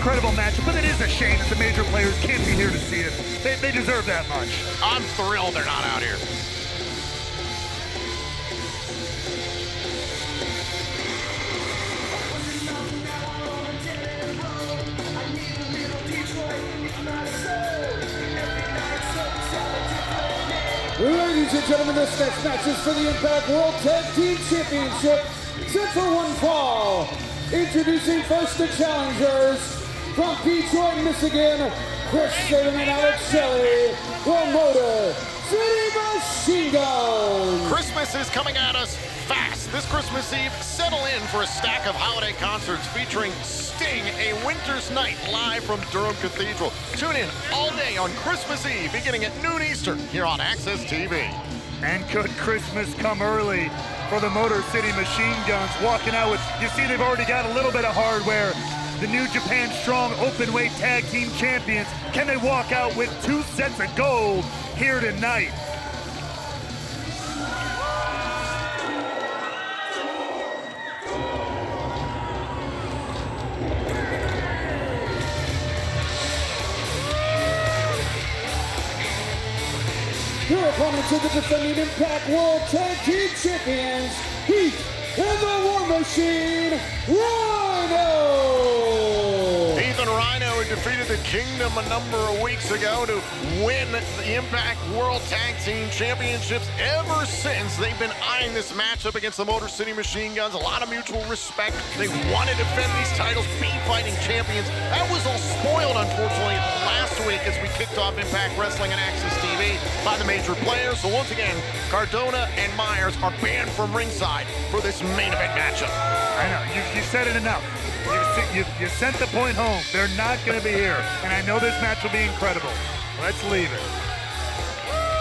incredible matchup, but it is a shame that the major players can't be here to see it. They, they deserve that much. I'm thrilled they're not out here. Ladies and gentlemen, this next match is for the Impact World Tag Team Championship. Set for one fall. Introducing first the challengers from Detroit, Michigan, Chris Sabin and Alex Shelley, from Motor City Machine Guns. Christmas is coming at us fast. This Christmas Eve, settle in for a stack of holiday concerts featuring Sting, A Winter's Night, live from Durham Cathedral. Tune in all day on Christmas Eve, beginning at noon Eastern, here on AXS TV. And could Christmas come early for the Motor City Machine Guns walking out with, you see they've already got a little bit of hardware. The New Japan Strong Openweight Tag Team Champions. Can they walk out with two sets of gold here tonight? Your opponents are the defending Impact World Tag Team Champions, Heath and the War Machine, Rhino! Defeated the Kingdom a number of weeks ago to win the Impact World Tag Team Championships. Ever since, they've been eyeing this matchup against the Motor City Machine Guns. A lot of mutual respect. They want to defend these titles, be fighting champions. That was all spoiled, unfortunately, last week as we kicked off Impact Wrestling and AXS TV by the major players. So once again, Cardona and Myers are banned from ringside for this main event matchup. I know, you, you said it enough. You, you, sent the point home. They're not going to be here. And I know this match will be incredible. Let's leave it.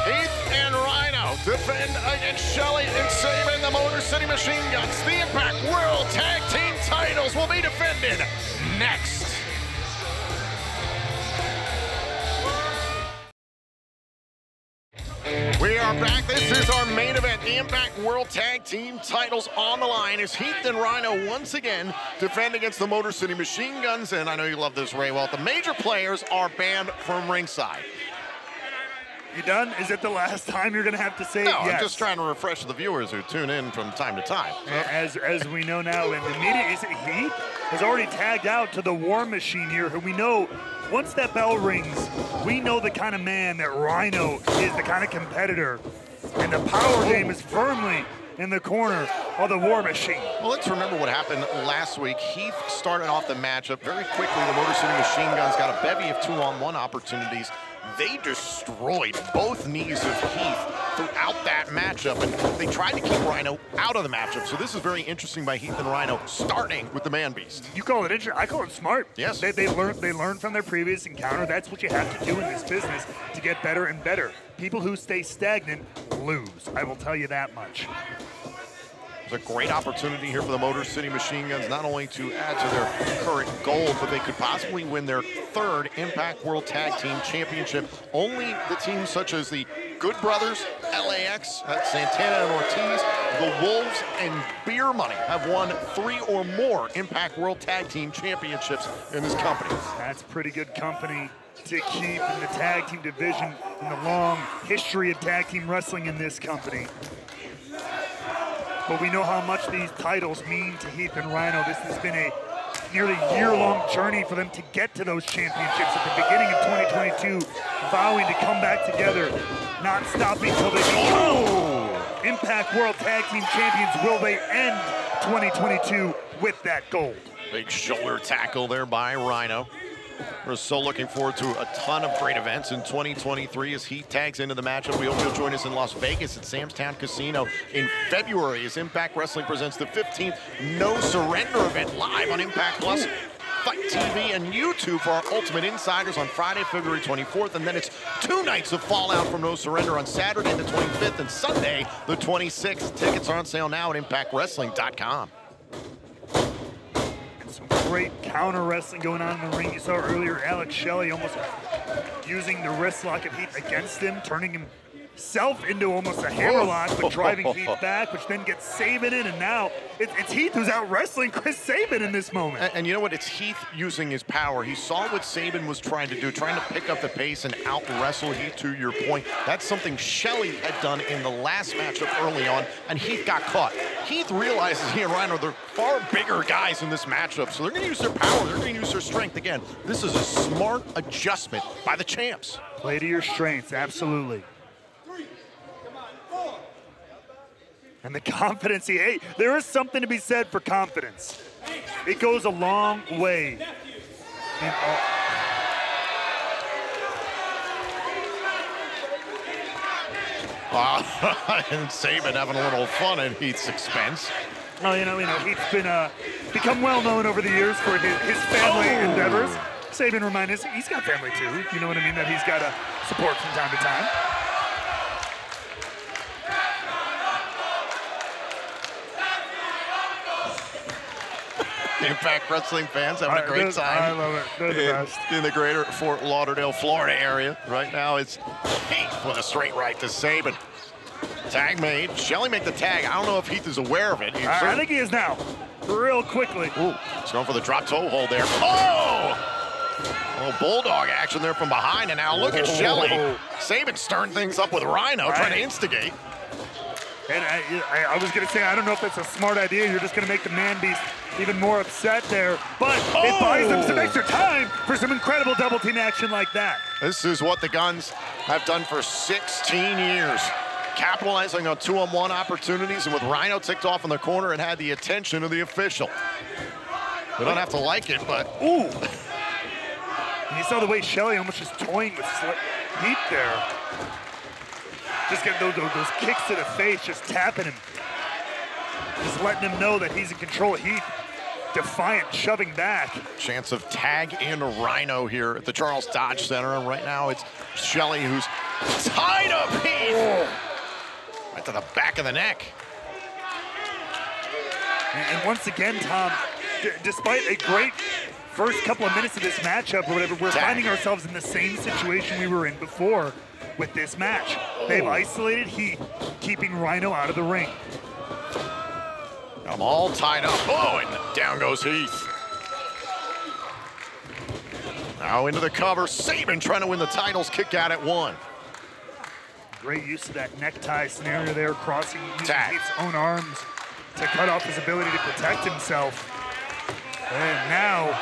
Heath and Rhino defend against Shelley and Sabin, the Motor City Machine Guns. The Impact World Tag Team titles will be defended next. The Impact World Tag Team titles on the line as Heath and Rhino once again defend against the Motor City Machine Guns. And I know you love this, Ray. Well, the major players are banned from ringside. You done? Is it the last time you're going to have to say No, yes? I'm just trying to refresh the viewers who tune in from time to time. As as we know now, and the media is it Heath has already tagged out to the War Machine here, who we know once that bell rings, we know the kind of man that Rhino is, the kind of competitor, and the power game is firmly in the corner of the War Machine. Well, let's remember what happened last week. Heath started off the matchup very quickly. The Motor City Machine Guns got a bevy of two-on-one opportunities. They destroyed both knees of Heath throughout that matchup, and they tried to keep Rhino out of the matchup. So this is very interesting by Heath and Rhino, starting with the Man Beast. You call it interesting. I call it smart. Yes. They, they learned they learned from their previous encounter. That's what you have to do in this business to get better and better. People who stay stagnant lose. I will tell you that much. It's a great opportunity here for the Motor City Machine Guns, not only to add to their current gold, but they could possibly win their third Impact World Tag Team Championship. Only the teams such as the Good Brothers, LAX, that's uh, Santana and Ortiz, the Wolves, and Beer Money have won three or more Impact World Tag Team Championships in this company. That's pretty good company to keep in the tag team division in the long history of tag team wrestling in this company. But we know how much these titles mean to Heath and Rhino. This has been a nearly year-long journey for them to get to those championships at the beginning of 2022, vowing to come back together, not stopping till they become Impact World Tag Team Champions. Will they end 2022 with that gold? Big shoulder tackle there by Rhino. We're so looking forward to a ton of great events in 2023 as Heath tags into the matchup. We hope you'll join us in Las Vegas at Sam's Town Casino in February as Impact Wrestling presents the 15th No Surrender event live on Impact Plus. Fight TV and YouTube for our Ultimate Insiders on Friday, February 24th, and then it's two nights of Fallout from No Surrender on Saturday the 25th and Sunday the 26th. Tickets are on sale now at ImpactWrestling.com. Great counter wrestling going on in the ring. You saw earlier Alex Shelley almost using the wrist lock of Heath against him, turning him himself into almost a hammerlock, but driving oh. Heath back, which then gets Sabin in, and now it, it's Heath who's out wrestling Chris Sabin in this moment. And, and, you know what? It's Heath using his power. He saw what Sabin was trying to do, trying to pick up the pace and out wrestle Heath to your point. That's something Shelley had done in the last matchup early on, and Heath got caught. Heath realizes he and Rhino, they're far bigger guys in this matchup, so they're going to use their power. They're going to use their strength. Again, this is a smart adjustment by the champs. Play to your strengths, absolutely. And the confidence he, hey, there is something to be said for confidence. It goes a long way. And, uh, and Sabin having a little fun at Heath's expense. Well, you know, you know, Heath's been uh, become well known over the years for his, his family oh. endeavors. Sabin remind us he's got family too. You know what I mean? That he's got to support from time to time. Impact Wrestling fans having a great time. I love it. They're the in, best. In the greater Fort Lauderdale, Florida area. Right now it's Heath with a straight right to Sabin. Tag made. Shelley make the tag. I don't know if Heath is aware of it. I, I think he is now. Real quickly. Ooh, he's going for the drop toe hold there. Oh! A little bulldog action there from behind, and now look at Shelley. Sabin stirring things up with Rhino, right. trying to instigate. And I, I, I was going to say, I don't know if that's a smart idea. You're just going to make the man beast even more upset there. But oh. it buys them some extra time for some incredible double team action like that. This is what the Guns have done for 16 years. Capitalizing on two-on-one opportunities, and with Rhino ticked off in the corner, and had the attention of the official. We don't have to like it, but... Ooh! You saw the way Shelley almost just toying with Heath there. Just getting those, those, those, kicks to the face, just tapping him. Just letting him know that he's in control. Heath defiant, shoving back. Chance of tag in Rhino here at the Charles Dodge Center. And right now it's Shelley who's tied up Heath. Oh. Right to the back of the neck. And, and once again, Tom, despite a great first couple of minutes of this matchup or whatever, we're tag. finding ourselves in the same situation we were in before with this match. They've oh. isolated Heath, keeping Rhino out of the ring. I'm all tied up. Oh, and down goes Heath. Now into the cover. Sabin trying to win the titles. Kick out at one. Great use of that necktie scenario there, crossing Heath's own arms to cut off his ability to protect himself. And now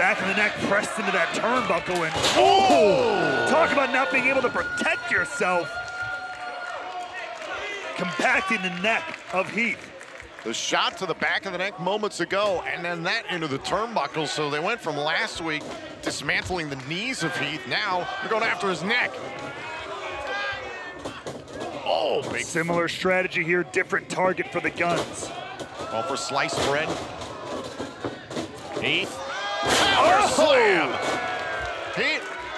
Back of the neck pressed into that turnbuckle and oh! Talk about not being able to protect yourself. Compacting the neck of Heath. The shot to the back of the neck moments ago, and then that into the turnbuckle. So they went from last week dismantling the knees of Heath. Now they're going after his neck. Oh, big. Similar strategy here, different target for the guns. All for slice bread. Heath Power oh. slam.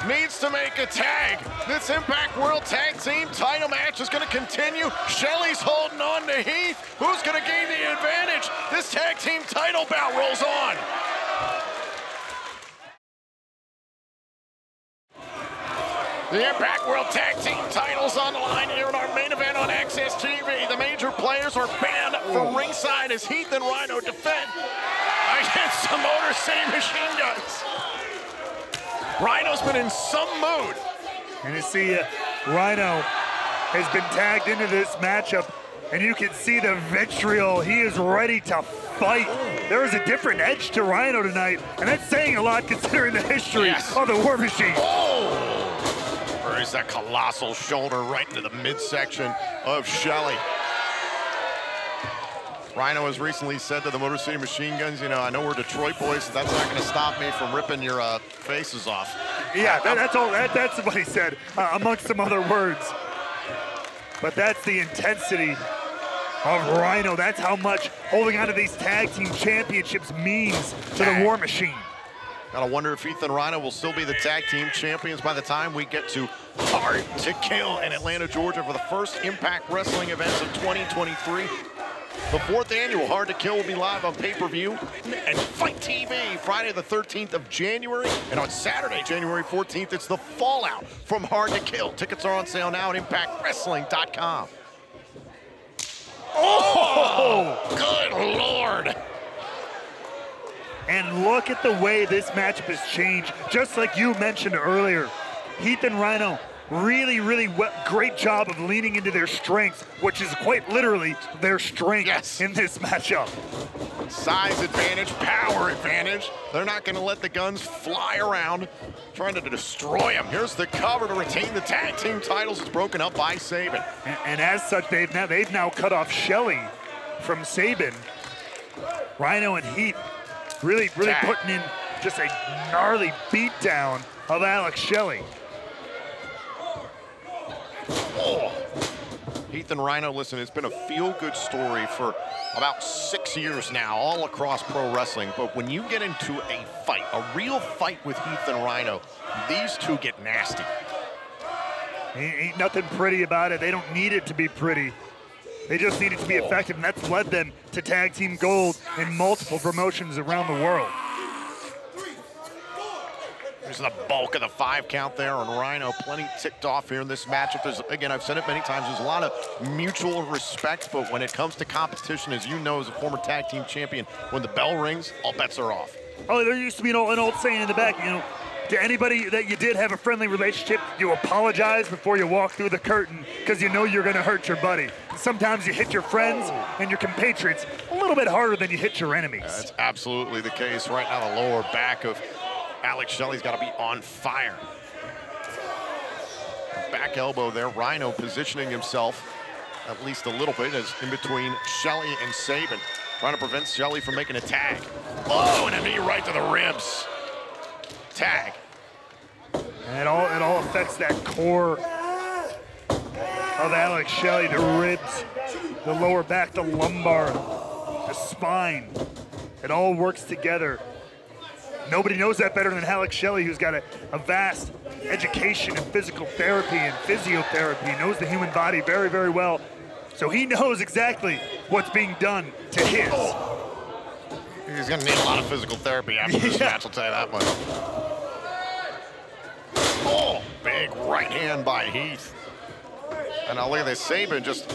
Needs to make a tag. This Impact World Tag Team title match is going to continue. Shelley's holding on to Heath. Who's going to gain the advantage? This tag team title bout rolls on. The Impact World Tag Team titles on the line here in our main event on AXS TV. The major players are banned from ringside as Heath and Rhino defend against the Motor City Machine Guns. Rhino's been in some mood. And you see, uh, Rhino has been tagged into this matchup, and you can see the vitriol. He is ready to fight. There is a different edge to Rhino tonight, and that's saying a lot considering the history yes. of the War Machine. Oh! That colossal shoulder right into the midsection of Shelley. Rhino has recently said to the Motor City Machine Guns, you know, I know we're Detroit boys, so that's not going to stop me from ripping your uh, faces off. Yeah, that, that's all. That, that's what he said, uh, amongst some other words. But that's the intensity of Rhino. That's how much holding on to these tag team championships means to the War Machine. Gotta wonder if Heath and Rhino will still be the tag team champions by the time we get to Hard to Kill in Atlanta, Georgia for the first Impact Wrestling events of 2023. The fourth annual Hard to Kill will be live on pay-per-view and Fight TV Friday the 13th of January. And on Saturday, January 14th, it's the Fallout from Hard to Kill. Tickets are on sale now at ImpactWrestling.com. Oh! oh, good Lord. And look at the way this matchup has changed. Just like you mentioned earlier, Heath and Rhino really, really great job of leaning into their strengths, which is quite literally their strength yes. in this matchup. Size advantage, power advantage. They're not going to let the guns fly around, trying to destroy them. Here's the cover to retain the tag team titles. It's broken up by Sabin. And, and as such, they've now, they've now cut off Shelley from Sabin. Rhino and Heath really, really tag. putting in just a gnarly beatdown of Alex Shelley. Oh. Heath and Rhino, listen, it's been a feel-good story for about six years now, all across pro wrestling. But when you get into a fight, a real fight with Heath and Rhino, these two get nasty. Ain't nothing pretty about it. They don't need it to be pretty. They just need it to be effective, and that's led them to tag team gold in multiple promotions around the world. There's the bulk of the five count there on Rhino. Plenty ticked off here in this matchup. There's, again, I've said it many times, there's a lot of mutual respect, but when it comes to competition, as you know as a former tag team champion, when the bell rings, all bets are off. Oh, there used to be an old, an old saying in the back, you know, to anybody that you did have a friendly relationship, you apologize before you walk through the curtain because you know you're going to hurt your buddy. Sometimes you hit your friends and your compatriots a little bit harder than you hit your enemies. That's absolutely the case. Right now, the lower back of Alex Shelley's got to be on fire. Back elbow there. Rhino positioning himself at least a little bit as in between Shelley and Sabin. Trying to prevent Shelley from making a tag. Oh, and a knee right to the ribs. Tag. And it all, it all affects that core of Alex Shelley, the ribs, the lower back, the lumbar, the spine. It all works together. Nobody knows that better than Alex Shelley, who's got a, a vast education in physical therapy and physiotherapy. Knows the human body very, very well. So he knows exactly what's being done to his. He's going to need a lot of physical therapy after this yeah. match, I'll tell you that much. Oh, big right hand by Heath. And now look at this, Sabin just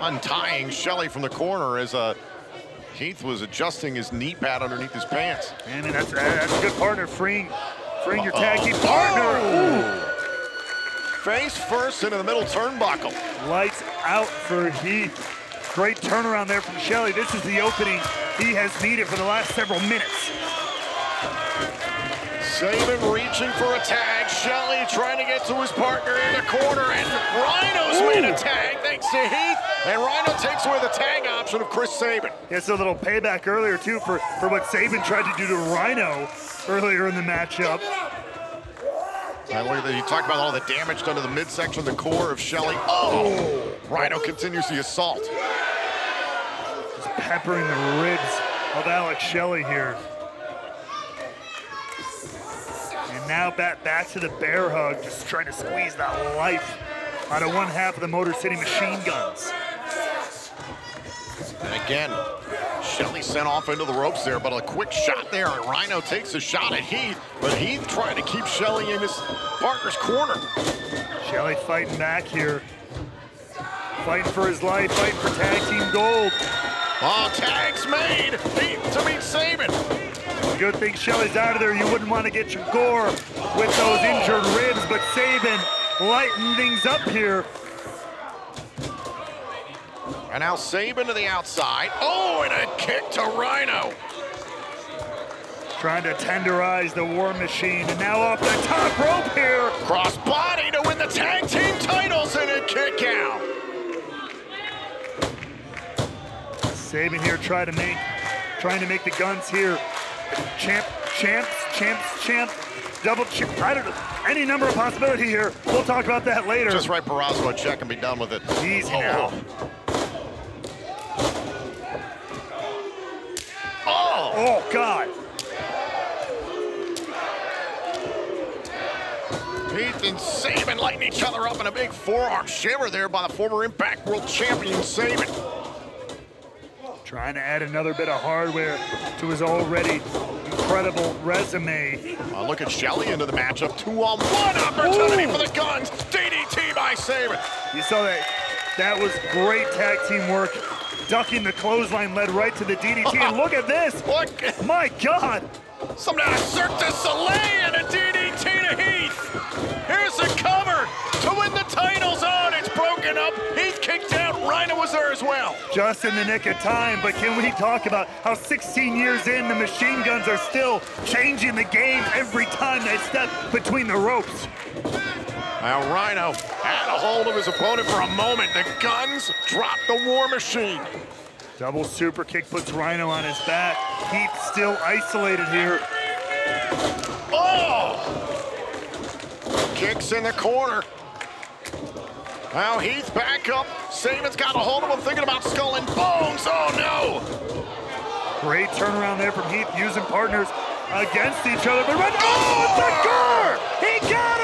untying Shelley from the corner as a Heath was adjusting his knee pad underneath his pants. I mean, that's, uh, that's a good partner, freeing, freeing your tag team partner. Oh. Face first into the middle turnbuckle. Lights out for Heath. Great turnaround there from Shelley. This is the opening he has needed for the last several minutes. Sabin reaching for a tag. Shelley trying to get to his partner in the corner, and Rhino's Ooh. made a tag thanks to Heath. And Rhino takes away the tag option of Chris Sabin. Yes, a little payback earlier, too, for, for what Sabin tried to do to Rhino earlier in the matchup. Look at that. You talked about all the damage done to the midsection the core of Shelley. Oh! Rhino continues the assault. Just peppering the ribs of Alex Shelley here. And now back, back to the bear hug, just trying to squeeze that life out of one half of the Motor City machine guns. And again, Shelley sent off into the ropes there, but a quick shot there, and Rhino takes a shot at Heath, but Heath trying to keep Shelley in his partner's corner. Shelley fighting back here. Fighting for his life, fighting for tag team gold. Oh, tags made to meet Sabin. Good thing Shelley's out of there. You wouldn't want to get your gore with those injured ribs, but Sabin lighting things up here. And now Sabin to the outside. Oh, and a kick to Rhino. Trying to tenderize the War Machine, and now off the top rope here. Cross body to win the tag team titles and a kick out. Sabin here trying to make, trying to make the guns here. Champ, champs, champs, champ, double champ. I don't know. Any number of possibility here. We'll talk about that later. Just write Purrazzo a check and be done with it. Easy oh. now. Oh! God. Heath and Sabin lighting each other up in a big forearm shiver there by the former Impact World Champion Sabin. Trying to add another bit of hardware to his already incredible resume. Uh, look at Shelley into the matchup. Two on one opportunity Ooh. for the Guns. DDT by Sabin. You saw that. That was great tag team work. Ducking the clothesline led right to the DDT. And look at this. Look, My God. some kind of Cirque du Soleil and a DDT to Heath. Here's the cover to win the titles oh, on. It's broken up. Heath kicked out. Rhino was there as well. Just in the nick of time. But can we talk about how 16 years in, the machine guns are still changing the game every time they step between the ropes? Now Rhino had a hold of his opponent for a moment. The Guns dropped the War Machine. Double super kick puts Rhino on his back. Heath still isolated here. Oh! Kicks in the corner. Now Heath back up. Sabin's got a hold of him, thinking about skull and bones. Oh no! Great turnaround there from Heath using partners against each other. But Rhino, oh, the oh! Gar! He got him!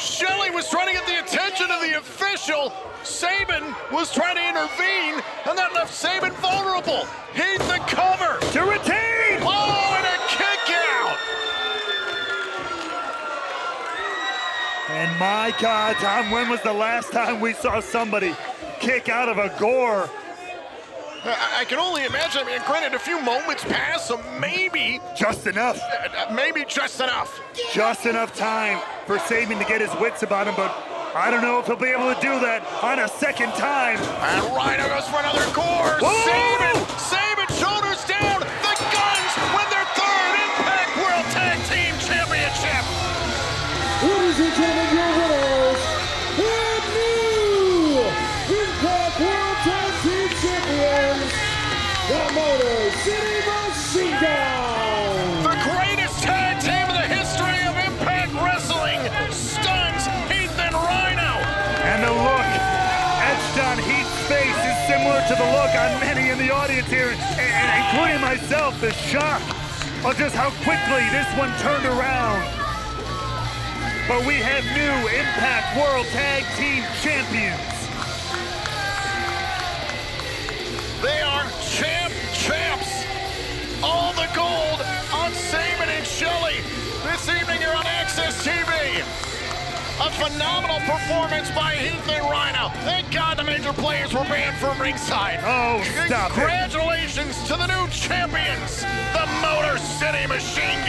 Shelley was trying to get the attention of the official. Sabin was trying to intervene, and that left Sabin vulnerable. He's the cover. To retain! Oh, and a kick out. And my God, Tom, when was the last time we saw somebody kick out of a gore? I, can only imagine. I mean, granted, a few moments passed, so maybe, Just enough. uh, maybe just enough. Just enough time for Sabin to get his wits about him, but I don't know if he'll be able to do that on a second time. And Rhino goes for another gore. Whoa! Sabin, to the look on many in the audience here, and, including myself, the shock of just how quickly this one turned around. But we have new Impact World Tag Team Champions. They are champ champs. All the gold on Sabin and Shelley. This evening here on AXS TV. A phenomenal performance by Heath and Rhino. Thank God the major players were banned from ringside. Oh, stop it. Congratulations to the new champions, the Motor City Machine